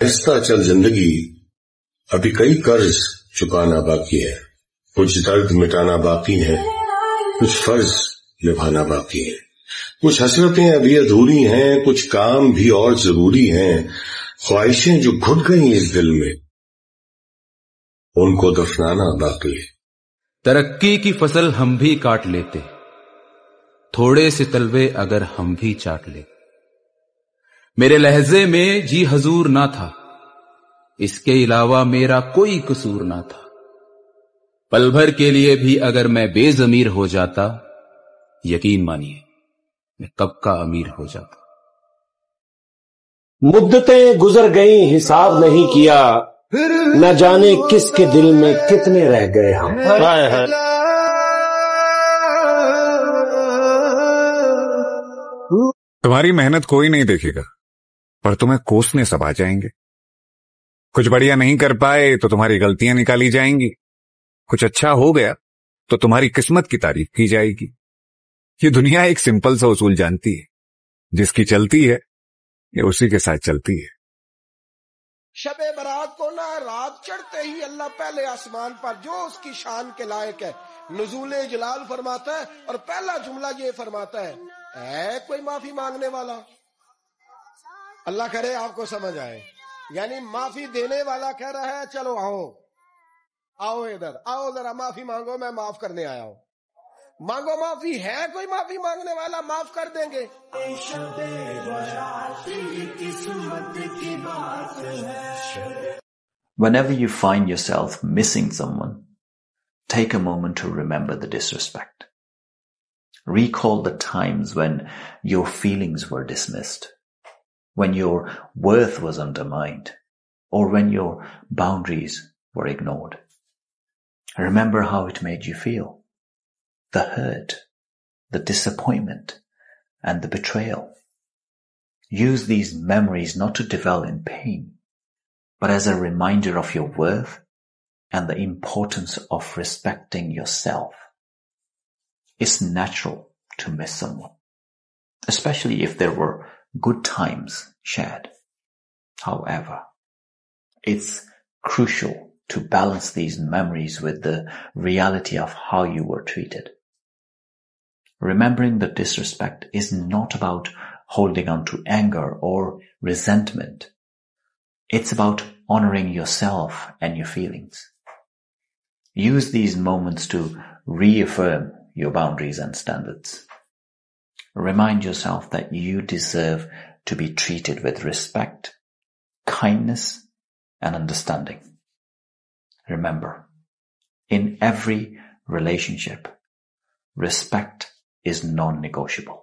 آہستہ چل زندگی ابھی کئی قرض چکانا باقی ہے۔ کچھ درد مٹانا باقی ہے کچھ فرض نبھانا باقی ہے کچھ حسرتیں ابھی ادھوری ہیں، کچھ کام بھی اور ضروری ہیں۔ خواہشیں جو گھٹ گئی اس دل میں، ان کو دفنانا باقی ہے۔ ترقی کی فصل ہم بھی کاٹ لیتے، تھوڑے سے تلوے اگر ہم بھی چاٹ لے میرے لہجے میں جی حضور نہ تھا اس کے علاوہ میرا کوئی قصور نہ تھا۔ پل بھر کے لیے بھی اگر میں بے ضمیر ہو جاتا یقین مانیے میں کب کا امیر ہو جاتا۔ مدتیں گزر گئی حساب نہیں کیا نہ جانے کس کے دل میں کتنے رہ گئے ہم۔ تمہاری محنت کوئی نہیں دیکھے گا۔ پر تمہیں کوسنے سب آ جائیں گے۔ کچھ بڑھیا نہیں کر پائے تو تمہاری غلطیاں نکالی جائیں گی۔ کچھ اچھا ہو گیا تو تمہاری قسمت کی تعریف کی جائے گی۔ یہ دنیا ایک سمپل سا اصول جانتی ہے۔ جس کی چلتی ہے، یہ اسی کے ساتھ چلتی ہے۔ شب برات کو نہ رات چڑھتے ہی اللہ پہلے آسمان پر جو اس کی شان کے لائق ہے، نزول جلال فرماتا ہے اور پہلا جملہ یہ فرماتا ہے، اے کوئی معافی مانگنے والا۔ اللہ کرے آپ کو سمجھ آئے۔ یعنی معافی دینے والا کہہ رہا ہے چلو آؤ۔ آؤ ادھر آؤ ذرا معافی مانگو میں معاف کرنے آیا ہوں۔ مانگو معافی ہے کوئی معافی مانگنے والا؟ معاف کر دیں گے۔ Whenever you find yourself missing someone, take a moment to remember the disrespect. Recall the times when your feelings were dismissed, when your worth was undermined, or when your boundaries were ignored. Remember how it made you feel. The hurt, the disappointment, and the betrayal. Use these memories not to dwell in pain, but as a reminder of your worth and the importance of respecting yourself. It's natural to miss someone, especially if there were good times shared. However, it's crucial to balance these memories with the reality of how you were treated. Remembering the disrespect is not about holding on to anger or resentment. It's about honoring yourself and your feelings. Use these moments to reaffirm your boundaries and standards. Remind yourself that you deserve to be treated with respect, kindness, and understanding. Remember, in every relationship, respect is non-negotiable.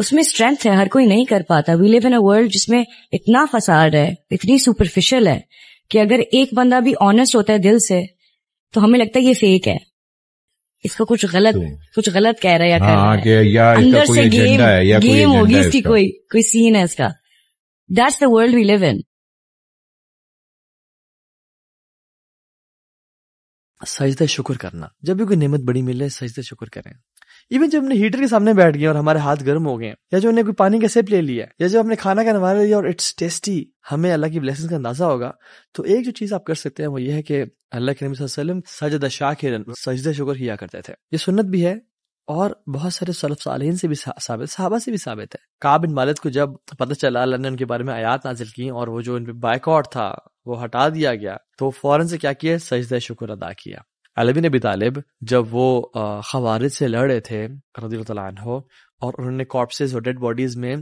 اس میں strength ہے ہر کوئی نہیں کر پاتا۔ وی لیو in world جس میں اتنا فساد ہے اتنی سپرفیشل ہے کہ اگر ایک بندہ بھی آنےسٹ ہوتا ہے دل سے تو ہمیں لگتا ہے یہ فیک ہے۔ اس کو کچھ غلط کچھ غلط کہہ رہا ہے یا ہاں اندر سے گیم گیم ہوگی اس کی کوئی کوئی سین ہے اس کا۔ دیٹس دا ورلڈ وی لیو ان سجدہ شکر کرنا۔ جب بھی کوئی نعمت بڑی ملے، سجدہ شکر کریں۔ ایون جب ہم نے ہیٹر کے سامنے بیٹھ گئے اور ہمارے ہاتھ گرم ہو گئے، یا جو انہیں کوئی پانی کا سیپ لے لیا، یا جب ہم نے کھانا کا نوارا لیا اور اٹس ٹیسٹی ہمیں اللہ کی بلیسنگ کا اندازہ ہوگا۔ تو ایک جو چیز آپ کر سکتے ہیں وہ یہ ہے کہ اللہ کے نبی صلی اللہ علیہ وسلم سجدہ شاہ سجدہ شکر کیا کرتے تھے۔ یہ سنت بھی ہے اور بہت سارے صلف صالحین سے بھی ثابت، صحابہ سے بھی ثابت ہے۔ کاب ان مالد کو جب پتہ چلا اللہ نے ان کے بارے میں آیات نازل کی اور وہ جو ان پہ بائک آؤٹ تھا وہ ہٹا دیا گیا تو فوراً سے کیا کیا؟ سجدہ شکر ادا کیا۔ علبی نبی طالب جب وہ خوارج سے لڑ رہے تھے رضی اللہ عنہ اور انہوں نے کارپسز اور ڈیڈ باڈیز میں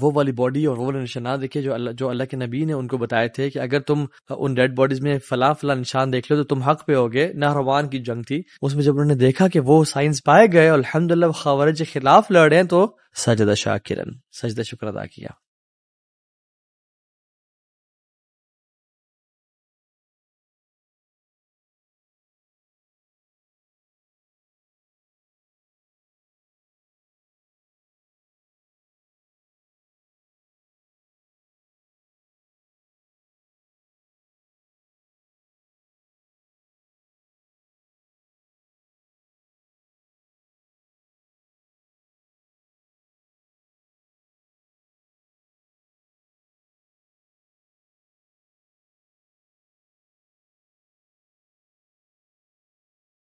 وہ والی باڈی اور وہ نشانات دیکھے جو اللہ جو اللہ کے نبی نے ان کو بتائے تھے کہ اگر تم ان ڈیڈ باڈیز میں فلاں فلاں نشان دیکھ لو تو تم حق پہ ہوگے، نہروان کی جنگ تھی۔ اس میں جب انہوں نے دیکھا کہ وہ سائنس پائے گئے الحمد للہ خوارج کے خلاف لڑ رہے ہیں تو سجدہ شاہ کرن سجدہ شکر ادا کیا۔